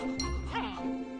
は。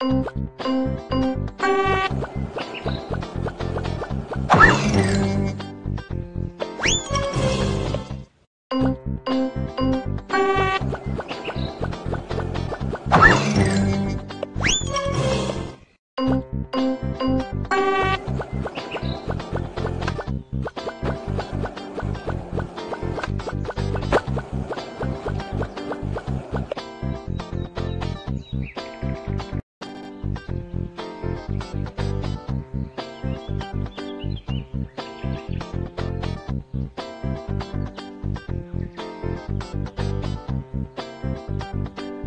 you